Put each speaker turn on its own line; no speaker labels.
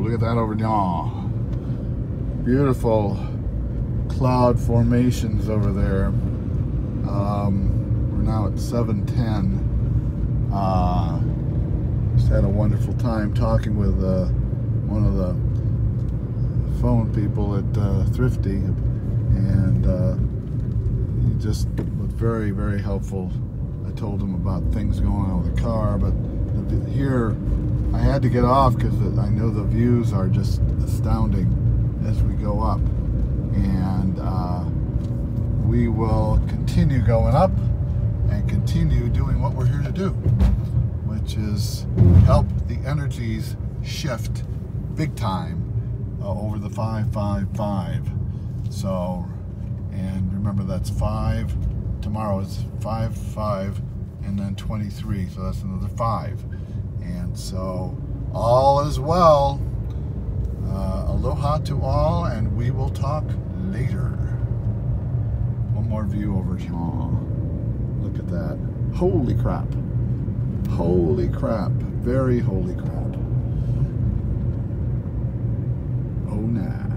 look at that over there. Beautiful cloud formations over there. Um, we're now at 710. Uh, just had a wonderful time talking with uh, one of the phone people at uh, Thrifty, and uh, he just was very, very helpful. I told him about things going on with the car, but here had to get off because I know the views are just astounding as we go up. And uh, we will continue going up and continue doing what we're here to do, which is help the energies shift big time uh, over the 555. So, and remember that's 5, tomorrow is 5, 5, and then 23, so that's another 5. So all is well. Uh, aloha to all, and we will talk later. One more view over here. Look at that. Holy crap. Holy crap. Very holy crap. Oh, nah.